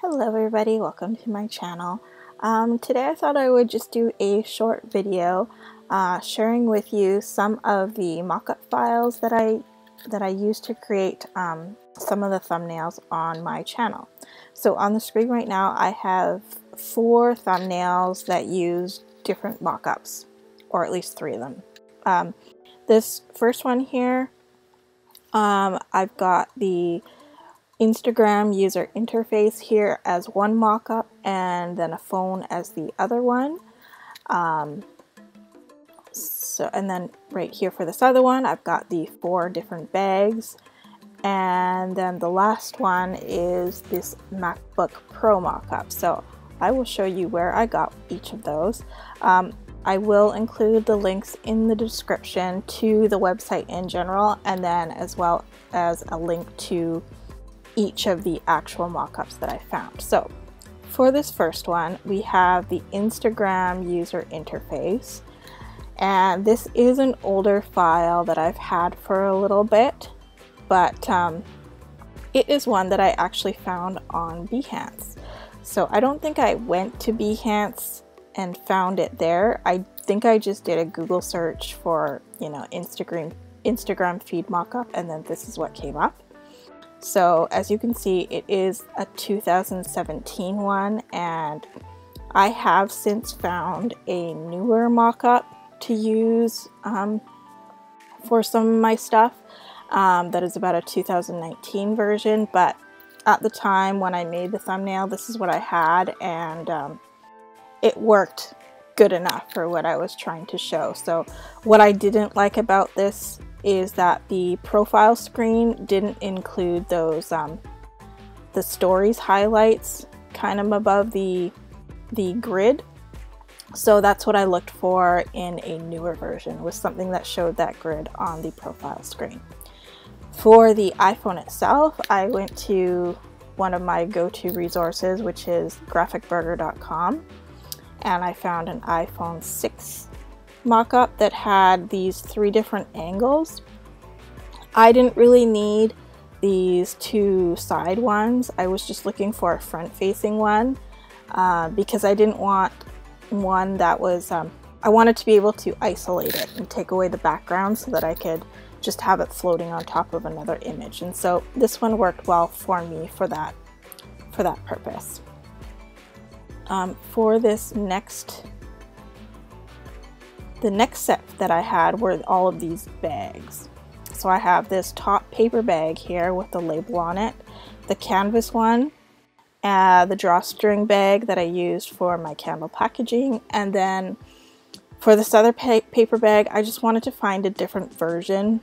Hello everybody, welcome to my channel. Um, today I thought I would just do a short video uh, sharing with you some of the mockup files that I that I use to create um, some of the thumbnails on my channel. So on the screen right now I have four thumbnails that use different mockups, or at least three of them. Um, this first one here, um, I've got the Instagram user interface here as one mockup and then a phone as the other one. Um, so, and then right here for this other one, I've got the four different bags. And then the last one is this MacBook Pro mockup. So I will show you where I got each of those. Um, I will include the links in the description to the website in general and then as well as a link to each of the actual mockups that I found. So for this first one, we have the Instagram user interface. And this is an older file that I've had for a little bit, but um, it is one that I actually found on Behance. So I don't think I went to Behance and found it there. I think I just did a Google search for, you know, Instagram Instagram feed mockup and then this is what came up. So as you can see, it is a 2017 one and I have since found a newer mockup to use um, for some of my stuff um, that is about a 2019 version, but at the time when I made the thumbnail, this is what I had and um, it worked good enough for what I was trying to show. So what I didn't like about this is that the profile screen didn't include those um, the stories highlights kind of above the the grid. So that's what I looked for in a newer version was something that showed that grid on the profile screen. For the iPhone itself I went to one of my go-to resources which is graphicburger.com and I found an iPhone 6 mock-up that had these three different angles. I didn't really need these two side ones. I was just looking for a front-facing one uh, because I didn't want one that was, um, I wanted to be able to isolate it and take away the background so that I could just have it floating on top of another image. And so this one worked well for me for that, for that purpose. Um, for this next the next set that I had were all of these bags. So I have this top paper bag here with the label on it, the canvas one, uh, the drawstring bag that I used for my candle packaging, and then for this other pa paper bag, I just wanted to find a different version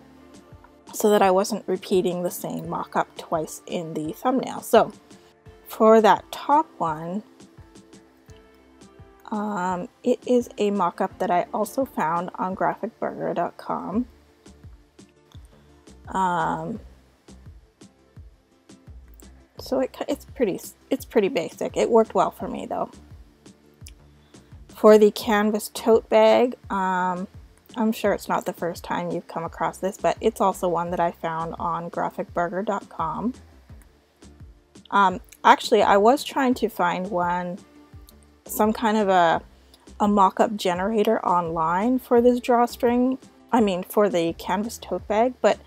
so that I wasn't repeating the same mock-up twice in the thumbnail. So for that top one, um, it is a mock-up that I also found on graphicburger.com. Um, so it, it's pretty it's pretty basic. It worked well for me though. For the canvas tote bag, um, I'm sure it's not the first time you've come across this, but it's also one that I found on graphicburger.com. Um, actually, I was trying to find one some kind of a, a mock-up generator online for this drawstring, I mean for the canvas tote bag, but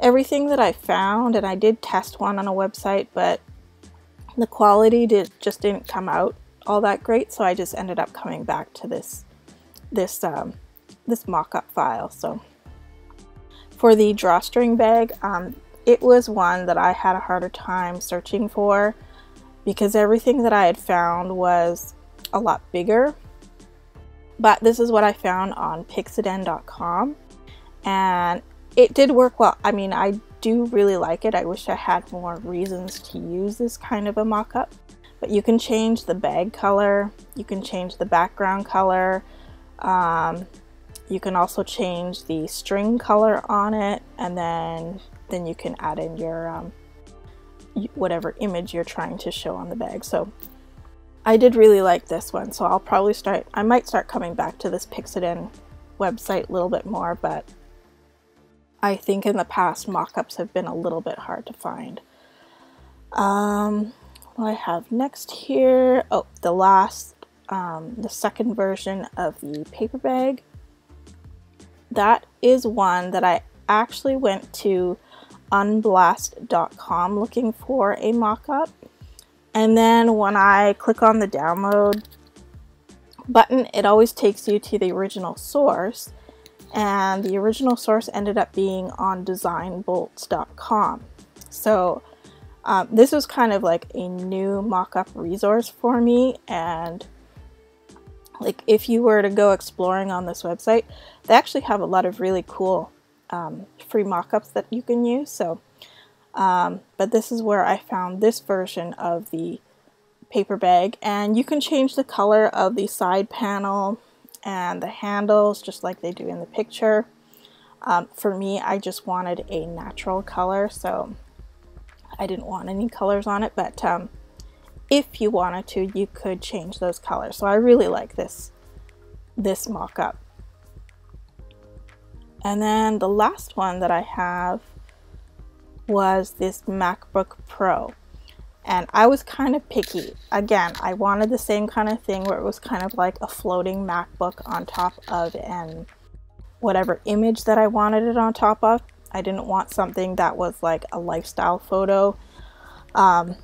everything that I found, and I did test one on a website, but the quality did just didn't come out all that great, so I just ended up coming back to this this um, this mock-up file. So for the drawstring bag, um, it was one that I had a harder time searching for because everything that I had found was a lot bigger. But this is what I found on Pixeden.com and it did work well. I mean, I do really like it. I wish I had more reasons to use this kind of a mock-up. But you can change the bag color, you can change the background color, um, you can also change the string color on it, and then then you can add in your um, whatever image you're trying to show on the bag. So I did really like this one, so I'll probably start, I might start coming back to this Pixeden website a little bit more, but I think in the past mock-ups have been a little bit hard to find. Um, what I have next here? Oh, the last, um, the second version of the paper bag. That is one that I actually went to unblast.com looking for a mock-up. And then when I click on the download button, it always takes you to the original source. And the original source ended up being on designbolts.com. So um, this was kind of like a new mock-up resource for me and like if you were to go exploring on this website they actually have a lot of really cool um, free mock-ups that you can use so um, but this is where I found this version of the paper bag and you can change the color of the side panel and the handles just like they do in the picture um, for me I just wanted a natural color so I didn't want any colors on it, but um, if you wanted to, you could change those colors. So I really like this, this mock-up. And then the last one that I have was this MacBook Pro. And I was kind of picky. Again, I wanted the same kind of thing where it was kind of like a floating MacBook on top of and whatever image that I wanted it on top of. I didn't want something that was like a lifestyle photo. Um,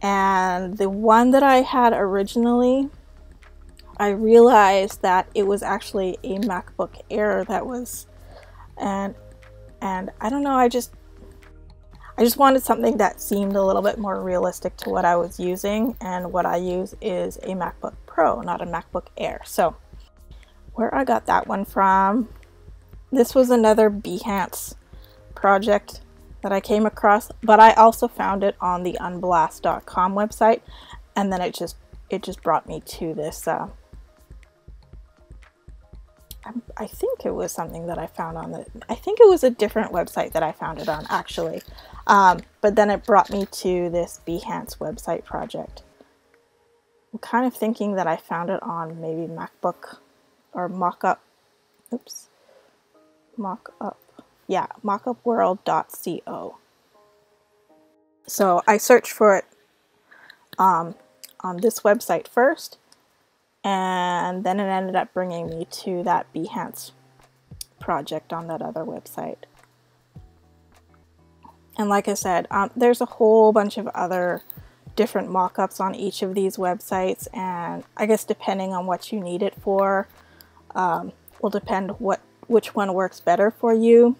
and the one that I had originally, I realized that it was actually a MacBook Air that was, and and I don't know, I just I just wanted something that seemed a little bit more realistic to what I was using, and what I use is a MacBook Pro, not a MacBook Air. So, where I got that one from this was another Behance project that I came across, but I also found it on the unblast.com website, and then it just it just brought me to this. Uh, I think it was something that I found on the. I think it was a different website that I found it on actually, um, but then it brought me to this Behance website project. I'm kind of thinking that I found it on maybe MacBook or Mockup. Oops mockup. Yeah, mockupworld.co. So I searched for it um, on this website first, and then it ended up bringing me to that Behance project on that other website. And like I said, um, there's a whole bunch of other different mockups on each of these websites, and I guess depending on what you need it for, um, will depend what which one works better for you.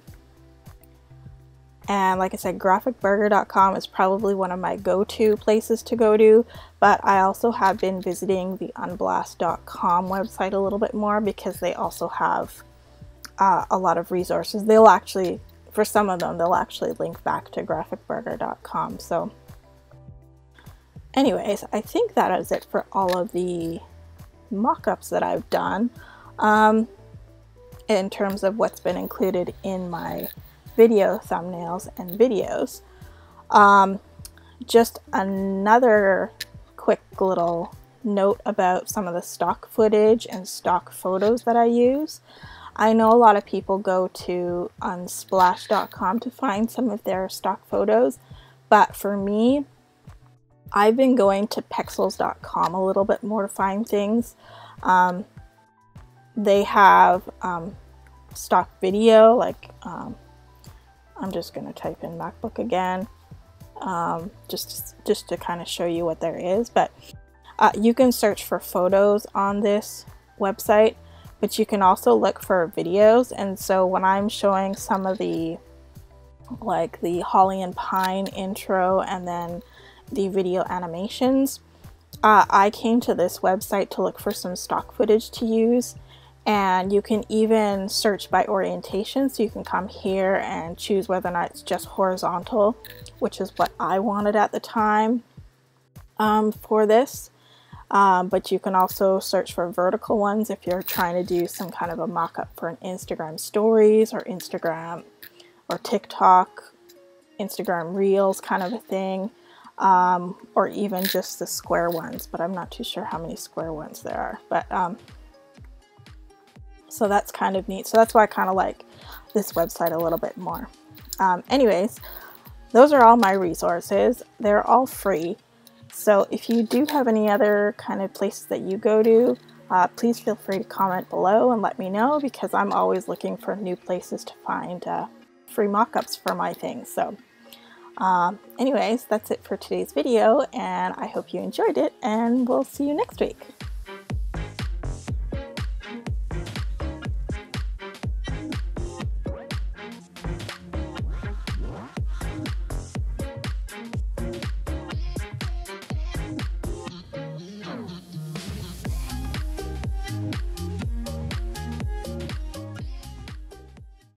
And like I said, graphicburger.com is probably one of my go-to places to go to, but I also have been visiting the unblast.com website a little bit more because they also have uh, a lot of resources. They'll actually, for some of them, they'll actually link back to graphicburger.com. So anyways, I think that is it for all of the mock-ups that I've done. Um, in terms of what's been included in my video thumbnails and videos. Um, just another quick little note about some of the stock footage and stock photos that I use. I know a lot of people go to unsplash.com to find some of their stock photos, but for me, I've been going to pexels.com a little bit more to find things. Um, they have um, stock video, like um, I'm just going to type in MacBook again, um, just, just to kind of show you what there is. But uh, you can search for photos on this website, but you can also look for videos. And so when I'm showing some of the, like the Holly and Pine intro and then the video animations, uh, I came to this website to look for some stock footage to use and you can even search by orientation so you can come here and choose whether or not it's just horizontal which is what I wanted at the time um, for this. Um, but you can also search for vertical ones if you're trying to do some kind of a mock-up for an Instagram stories or Instagram or TikTok Instagram reels kind of a thing um, or even just the square ones but I'm not too sure how many square ones there are. But um, so that's kind of neat. So that's why I kind of like this website a little bit more. Um, anyways, those are all my resources. They're all free. So if you do have any other kind of places that you go to, uh, please feel free to comment below and let me know because I'm always looking for new places to find uh, free mock-ups for my things. So um, anyways, that's it for today's video and I hope you enjoyed it and we'll see you next week.